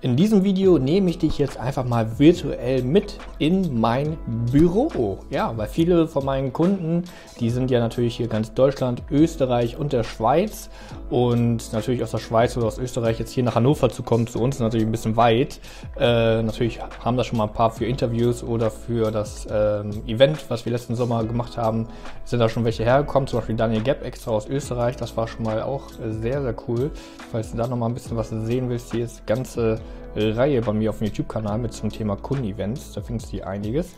In diesem Video nehme ich dich jetzt einfach mal virtuell mit in mein Büro. Ja, weil viele von meinen Kunden, die sind ja natürlich hier ganz Deutschland, Österreich und der Schweiz. Und natürlich aus der Schweiz oder aus Österreich jetzt hier nach Hannover zu kommen, zu uns ist natürlich ein bisschen weit. Äh, natürlich haben da schon mal ein paar für Interviews oder für das ähm, Event, was wir letzten Sommer gemacht haben, sind da schon welche hergekommen. Zum Beispiel Daniel Gepp extra aus Österreich. Das war schon mal auch sehr, sehr cool. Falls du da noch mal ein bisschen was sehen willst, hier ist ganze Reihe bei mir auf dem YouTube-Kanal mit zum Thema Kunden-Events. Da findest du einiges.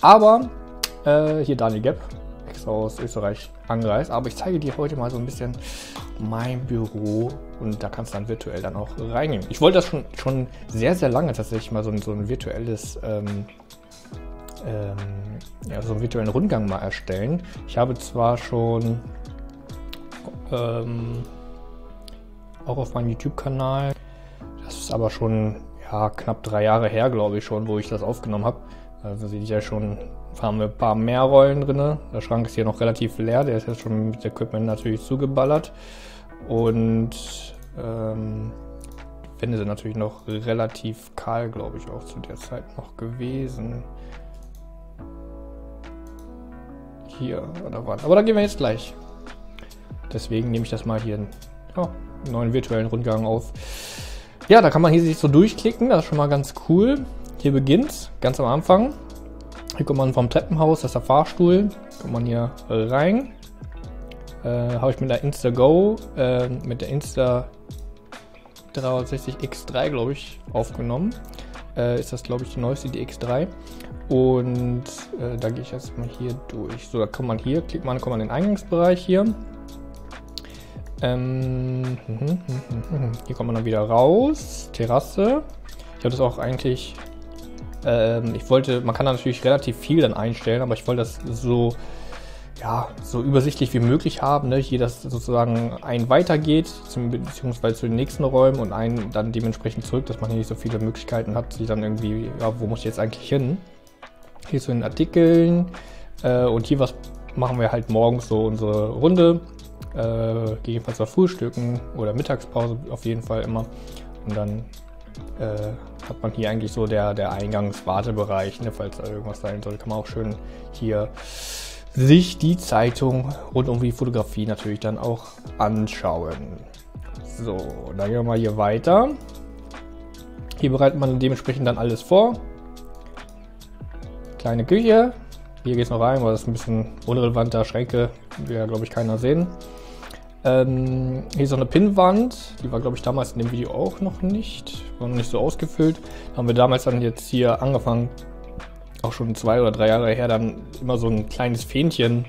Aber äh, hier Daniel Gepp, extra aus Österreich angereist. Aber ich zeige dir heute mal so ein bisschen mein Büro und da kannst du dann virtuell dann auch reingehen. Ich wollte das schon, schon sehr, sehr lange tatsächlich mal so ein, so ein virtuelles ähm, ähm, ja, so einen virtuellen Rundgang mal erstellen. Ich habe zwar schon ähm, auch auf meinem YouTube-Kanal ist aber schon ja, knapp drei Jahre her, glaube ich schon, wo ich das aufgenommen habe. Also sehe ich ja schon, haben wir ein paar mehr Rollen drin. Der Schrank ist hier noch relativ leer, der ist jetzt schon mit Equipment natürlich zugeballert. Und ähm, Wände sind natürlich noch relativ kahl, glaube ich, auch zu der Zeit noch gewesen. Hier an der Wand. Aber da gehen wir jetzt gleich. Deswegen nehme ich das mal hier oh, einen neuen virtuellen Rundgang auf. Ja, da kann man hier sich so durchklicken, das ist schon mal ganz cool. Hier beginnt ganz am Anfang. Hier kommt man vom Treppenhaus, das ist der Fahrstuhl. Kommt man hier rein. Äh, Habe ich mit der Insta-Go, äh, mit der Insta 360X3, glaube ich, aufgenommen. Äh, ist das, glaube ich, die neueste, die X3. Und äh, da gehe ich jetzt mal hier durch. So, da kann man hier, klickt man, kommt man in den Eingangsbereich hier. Ähm, hier kommt man dann wieder raus. Terrasse. Ich habe das auch eigentlich. Ähm, ich wollte, man kann da natürlich relativ viel dann einstellen, aber ich wollte das so, ja, so übersichtlich wie möglich haben. Ne? Hier, dass sozusagen ein weitergeht, zum, beziehungsweise zu den nächsten Räumen und ein dann dementsprechend zurück, dass man hier nicht so viele Möglichkeiten hat, sich dann irgendwie, ja, wo muss ich jetzt eigentlich hin? Hier zu den Artikeln. Äh, und hier was machen wir halt morgens so unsere Runde äh, gegebenenfalls auch Frühstücken oder Mittagspause auf jeden Fall immer. Und dann äh, hat man hier eigentlich so der, der Eingangswartebereich, ne, falls da irgendwas sein soll, kann man auch schön hier sich die Zeitung rund um die Fotografie natürlich dann auch anschauen. So, dann gehen wir mal hier weiter. Hier bereitet man dementsprechend dann alles vor. Kleine Küche. Hier geht es noch rein, weil das ist ein bisschen unrelevanter Schränke. Will ja, glaube ich, keiner sehen. Ähm, hier ist so eine Pinnwand, die war glaube ich damals in dem Video auch noch nicht, war noch nicht so ausgefüllt. Haben wir damals dann jetzt hier angefangen, auch schon zwei oder drei Jahre her, dann immer so ein kleines Fähnchen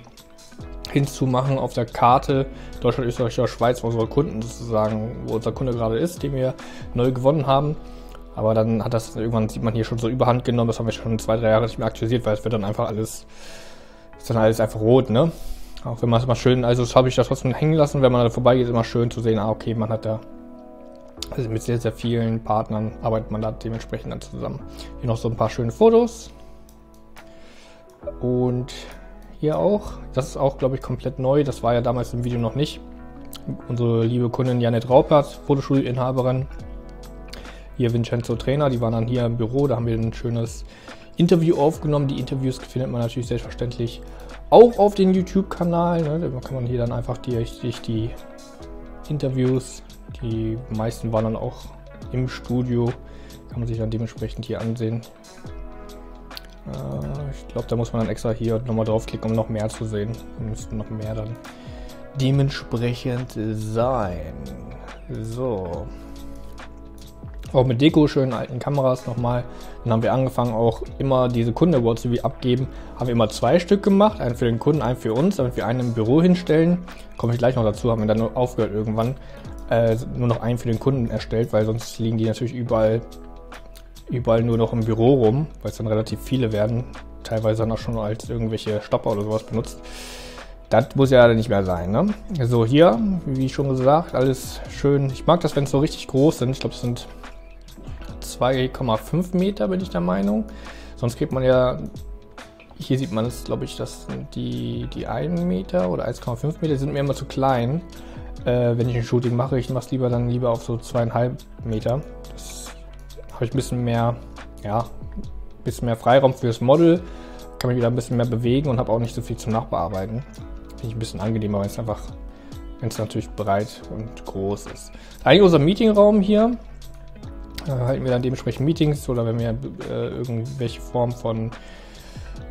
hinzumachen auf der Karte Deutschland, Österreich oder Schweiz, wo unsere Kunden sozusagen, wo unser Kunde gerade ist, den wir neu gewonnen haben. Aber dann hat das irgendwann, sieht man hier schon so überhand genommen, das haben wir schon zwei, drei Jahre nicht mehr aktualisiert, weil es wird dann einfach alles, ist dann alles einfach rot, ne? Auch wenn man es mal schön, also das habe ich da trotzdem hängen lassen, wenn man da vorbeigeht, ist immer schön zu sehen, ah, okay, man hat da, also mit sehr, sehr vielen Partnern arbeitet man da dementsprechend dann zusammen. Hier noch so ein paar schöne Fotos. Und hier auch, das ist auch, glaube ich, komplett neu, das war ja damals im Video noch nicht. Unsere liebe Kundin Janet Raupert, Fotoschulinhaberin. Hier Vincenzo Trainer, die waren dann hier im Büro, da haben wir ein schönes Interview aufgenommen. Die Interviews findet man natürlich selbstverständlich auch auf dem YouTube-Kanal. Ne? Da kann man hier dann einfach die, die, die Interviews, die meisten waren dann auch im Studio, kann man sich dann dementsprechend hier ansehen. Äh, ich glaube, da muss man dann extra hier nochmal draufklicken, um noch mehr zu sehen. Da müssten noch mehr dann dementsprechend sein. So auch mit Deko, schönen alten Kameras nochmal. Dann haben wir angefangen auch immer diese Kunden-Awards, die wir abgeben, haben wir immer zwei Stück gemacht. Einen für den Kunden, einen für uns, damit wir einen im Büro hinstellen. Komme ich gleich noch dazu, haben wir dann nur aufgehört irgendwann. Äh, nur noch einen für den Kunden erstellt, weil sonst liegen die natürlich überall, überall nur noch im Büro rum, weil es dann relativ viele werden. Teilweise dann auch schon als irgendwelche Stopper oder sowas benutzt. Das muss ja nicht mehr sein. Ne? So, hier, wie schon gesagt, alles schön. Ich mag das, wenn es so richtig groß sind. Ich glaube, es sind 2,5 Meter, bin ich der Meinung. Sonst kriegt man ja, hier sieht man es, glaube ich, das sind die, die 1 Meter oder 1,5 Meter, sind mir immer zu klein. Äh, wenn ich ein Shooting mache, ich mache es lieber dann lieber auf so 2,5 Meter. Das habe ich ein bisschen mehr, ja, ein bisschen mehr Freiraum fürs Model, kann mich wieder ein bisschen mehr bewegen und habe auch nicht so viel zum Nachbearbeiten. Finde ich ein bisschen angenehmer, weil es einfach, wenn es natürlich breit und groß ist. Eigentlich unser Meetingraum hier. Da halten wir dann dementsprechend Meetings oder wenn wir äh, irgendwelche Form von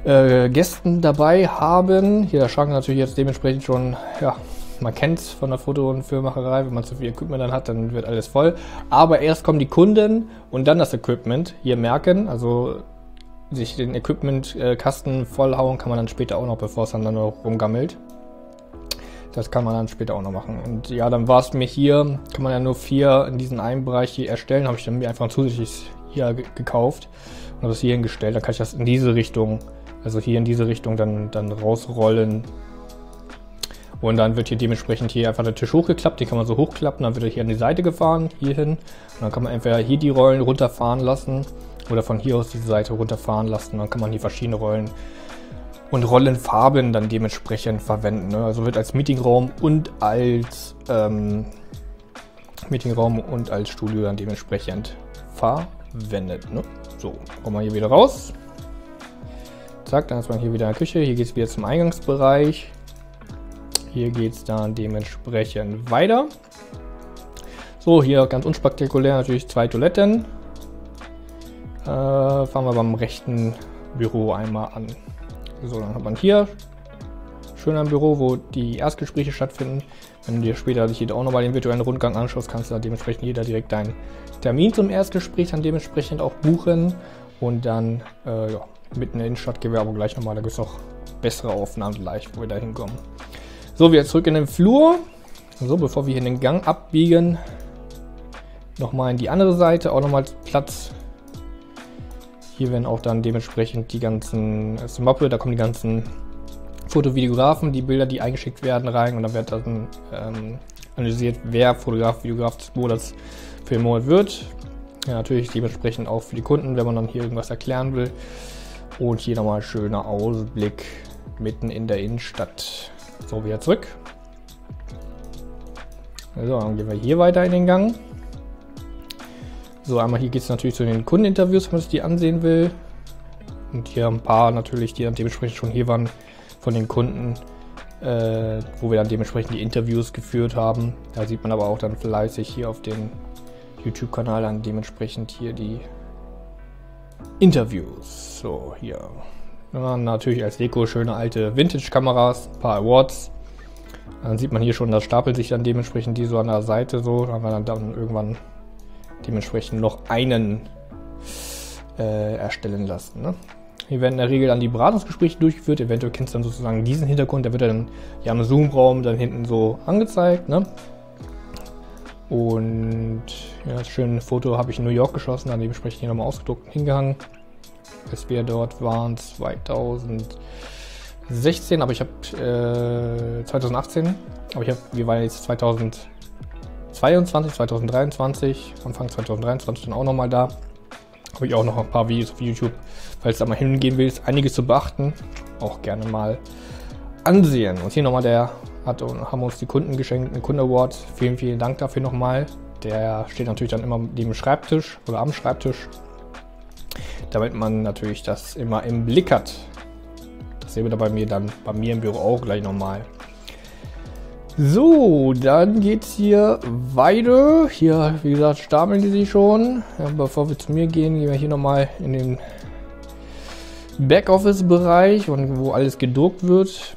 äh, Gästen dabei haben. Hier der Schrank natürlich jetzt dementsprechend schon, ja, man kennt es von der Foto- und Filmmacherei, wenn man zu viel Equipment dann hat, dann wird alles voll. Aber erst kommen die Kunden und dann das Equipment hier merken. Also sich den Equipment-Kasten vollhauen kann man dann später auch noch, bevor es dann, dann noch rumgammelt. Das kann man dann später auch noch machen. Und ja, dann war es mir hier, kann man ja nur vier in diesen einen Bereich hier erstellen. Habe ich dann mir einfach ein zusätzliches hier gekauft und habe es hier hingestellt. Dann kann ich das in diese Richtung, also hier in diese Richtung dann, dann rausrollen. Und dann wird hier dementsprechend hier einfach der Tisch hochgeklappt. Den kann man so hochklappen. Dann wird er hier an die Seite gefahren, hier hin. Und dann kann man entweder hier die Rollen runterfahren lassen oder von hier aus diese Seite runterfahren lassen. Dann kann man hier verschiedene Rollen und Rollenfarben dann dementsprechend verwenden. Ne? Also wird als Meetingraum und als ähm, Meetingraum und als Studio dann dementsprechend verwendet. Ne? So, kommen wir hier wieder raus. Zack, dann ist man hier wieder in der Küche. Hier geht es wieder zum Eingangsbereich. Hier geht es dann dementsprechend weiter. So, hier ganz unspektakulär natürlich zwei Toiletten. Äh, fangen wir beim rechten Büro einmal an. So, dann hat man hier schön ein Büro, wo die Erstgespräche stattfinden. Wenn du dir später hier auch nochmal den virtuellen Rundgang anschaust, kannst du da dementsprechend jeder direkt deinen Termin zum Erstgespräch dann dementsprechend auch buchen und dann äh, ja, mitten in wir aber gleich nochmal, da gibt es auch bessere Aufnahmen gleich, wo wir da hinkommen. So, wieder zurück in den Flur. So, bevor wir hier in den Gang abbiegen, nochmal in die andere Seite, auch nochmal Platz hier werden auch dann dementsprechend die ganzen äh, Mappe, da kommen die ganzen Fotovideografen, die Bilder, die eingeschickt werden, rein und dann wird dann ähm, analysiert, wer Fotograf, Videograf des Monats für den Monat wird. Ja, natürlich dementsprechend auch für die Kunden, wenn man dann hier irgendwas erklären will. Und hier nochmal schöner Ausblick mitten in der Innenstadt. So, wieder zurück. So, dann gehen wir hier weiter in den Gang. So, einmal hier geht es natürlich zu den Kundeninterviews, wenn man sich die ansehen will. Und hier ein paar natürlich, die dann dementsprechend schon hier waren von den Kunden, äh, wo wir dann dementsprechend die Interviews geführt haben. Da sieht man aber auch dann fleißig hier auf dem YouTube-Kanal dann dementsprechend hier die Interviews. So, hier. Ja, natürlich als Deko schöne alte Vintage-Kameras, ein paar Awards. Dann sieht man hier schon, das stapelt sich dann dementsprechend die so an der Seite so. Da haben wir dann, dann irgendwann dementsprechend noch einen äh, erstellen lassen. Ne? Hier werden in der Regel dann die Beratungsgespräche durchgeführt. Eventuell kennst du dann sozusagen diesen Hintergrund. Der wird dann ja im Zoom-Raum dann hinten so angezeigt. Ne? Und ja, das schöne Foto habe ich in New York geschossen, dann dementsprechend hier nochmal ausgedruckt und hingehangen. Bis wir dort waren 2016, aber ich habe äh, 2018, aber ich habe, wir waren jetzt 2000 2022, 2023, Anfang 2023 dann auch nochmal da. Habe ich auch noch ein paar Videos auf YouTube, falls du da mal hingehen willst, einiges zu beachten, auch gerne mal ansehen. Und hier nochmal der hat haben uns die Kunden geschenkt, einen Kunden-Award. Vielen, vielen Dank dafür nochmal. Der steht natürlich dann immer neben dem Schreibtisch oder am Schreibtisch, damit man natürlich das immer im Blick hat. Das sehen wir da bei mir dann bei mir im Büro auch gleich nochmal. So, dann geht's hier weiter. Hier, wie gesagt, stapeln die sich schon. Ja, bevor wir zu mir gehen, gehen wir hier nochmal in den Backoffice-Bereich und wo alles gedruckt wird.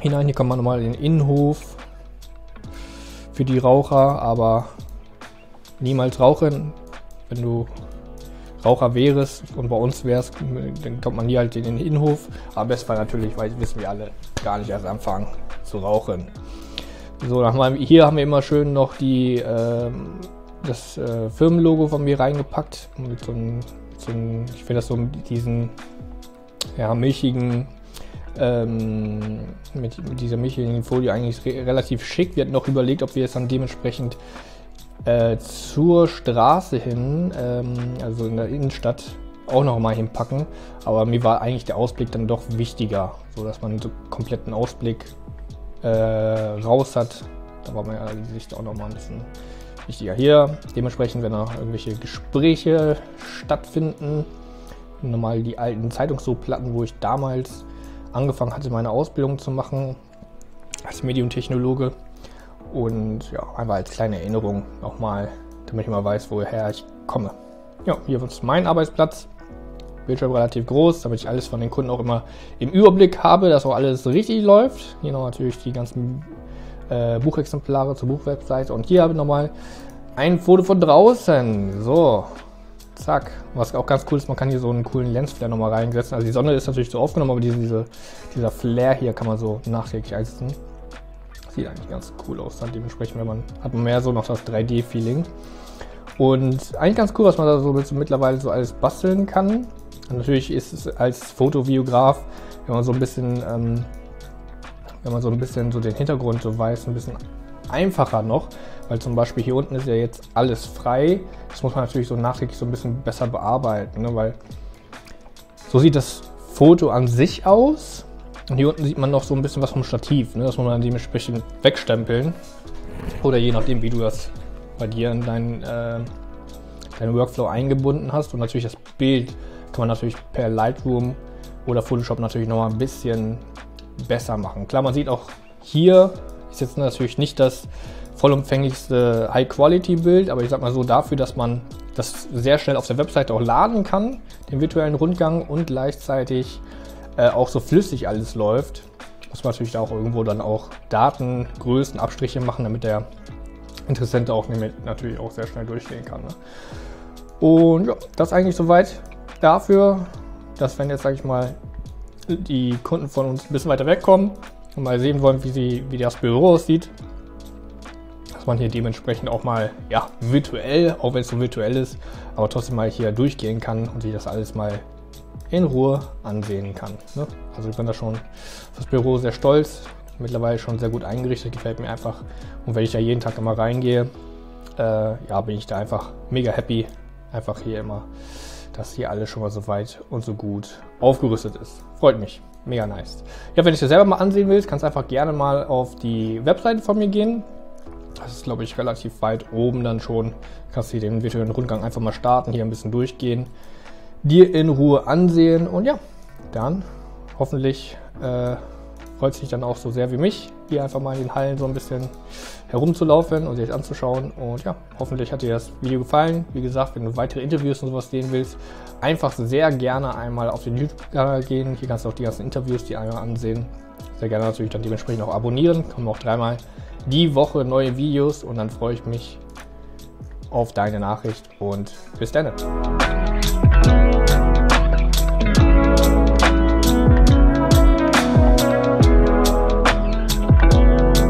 Hinein, hier kommt man nochmal in den Innenhof für die Raucher, aber niemals rauchen. Wenn du Raucher wärst und bei uns wärst, dann kommt man hier halt in den Innenhof. Aber war natürlich, weil wissen wir alle, gar nicht erst anfangen zu rauchen. So, wir, hier haben wir immer schön noch die, äh, das äh, Firmenlogo von mir reingepackt. Mit so einem, so einem ich finde das so diesen ja, milchigen, ähm, mit, mit, dieser milchigen Folie eigentlich re relativ schick. Wir hatten noch überlegt, ob wir es dann dementsprechend äh, zur Straße hin, ähm, also in der Innenstadt, auch noch mal hinpacken. Aber mir war eigentlich der Ausblick dann doch wichtiger, so dass man so kompletten Ausblick äh, raus hat. Da war man ja die Sicht auch noch mal ein bisschen wichtiger hier. Dementsprechend, wenn noch irgendwelche Gespräche stattfinden, normal die alten Zeitungsdruckplatten, wo ich damals angefangen hatte, meine Ausbildung zu machen als Mediumtechnologe. Und ja, einfach als kleine Erinnerung nochmal, damit ich mal weiß, woher ich komme. Ja, hier ist mein Arbeitsplatz. Bildschirm relativ groß, damit ich alles von den Kunden auch immer im Überblick habe, dass auch alles richtig läuft. Hier noch natürlich die ganzen äh, Buchexemplare zur Buchwebseite. Und hier habe ich nochmal ein Foto von draußen. So, zack. Was auch ganz cool ist, man kann hier so einen coolen Lensflare nochmal reinsetzen. Also die Sonne ist natürlich so aufgenommen, aber diese, diese, dieser Flare hier kann man so nachträglich einsetzen. Sieht eigentlich ganz cool aus. Dann dementsprechend, wenn man hat man mehr so noch das 3D-Feeling. Und eigentlich ganz cool, was man da so mittlerweile so alles basteln kann. Natürlich ist es als Fotovideograf, wenn man so ein bisschen, ähm, wenn man so ein bisschen so den Hintergrund so weiß, ein bisschen einfacher noch, weil zum Beispiel hier unten ist ja jetzt alles frei. Das muss man natürlich so nachträglich so ein bisschen besser bearbeiten, ne? weil so sieht das Foto an sich aus. Und hier unten sieht man noch so ein bisschen was vom Stativ. Ne? Das muss man dementsprechend wegstempeln. Oder je nachdem, wie du das bei dir in deinen, äh, deinen Workflow eingebunden hast. Und natürlich das Bild kann man natürlich per Lightroom oder Photoshop natürlich noch mal ein bisschen besser machen. Klar, man sieht auch hier ist jetzt natürlich nicht das vollumfänglichste High-Quality-Bild, aber ich sag mal so dafür, dass man das sehr schnell auf der Webseite auch laden kann, den virtuellen Rundgang und gleichzeitig äh, auch so flüssig alles läuft, muss man natürlich auch irgendwo dann auch Daten, Größen, Abstriche machen, damit der Interessent auch natürlich auch sehr schnell durchgehen kann. Ne? Und ja, das eigentlich soweit dafür, dass wenn jetzt, sage ich mal, die Kunden von uns ein bisschen weiter wegkommen und mal sehen wollen, wie, sie, wie das Büro aussieht, dass man hier dementsprechend auch mal ja, virtuell, auch wenn es so virtuell ist, aber trotzdem mal hier durchgehen kann und sich das alles mal in Ruhe ansehen kann. Ne? Also ich bin da schon das Büro sehr stolz, mittlerweile schon sehr gut eingerichtet, gefällt mir einfach. Und wenn ich da jeden Tag immer reingehe, äh, ja, bin ich da einfach mega happy, einfach hier immer, dass hier alles schon mal so weit und so gut aufgerüstet ist. Freut mich. Mega nice. Ja, wenn du dir selber mal ansehen willst, kannst du einfach gerne mal auf die Webseite von mir gehen. Das ist, glaube ich, relativ weit oben dann schon. Kannst du hier den virtuellen Rundgang einfach mal starten, hier ein bisschen durchgehen, dir in Ruhe ansehen und ja, dann hoffentlich äh, freut sich dann auch so sehr wie mich, hier einfach mal in den Hallen so ein bisschen herumzulaufen und sich anzuschauen. Und ja, hoffentlich hat dir das Video gefallen. Wie gesagt, wenn du weitere Interviews und sowas sehen willst, einfach sehr gerne einmal auf den YouTube-Kanal gehen. Hier kannst du auch die ganzen Interviews die einmal ansehen. Sehr gerne natürlich dann dementsprechend auch abonnieren. Kommen auch dreimal die Woche neue Videos und dann freue ich mich auf deine Nachricht und bis dann.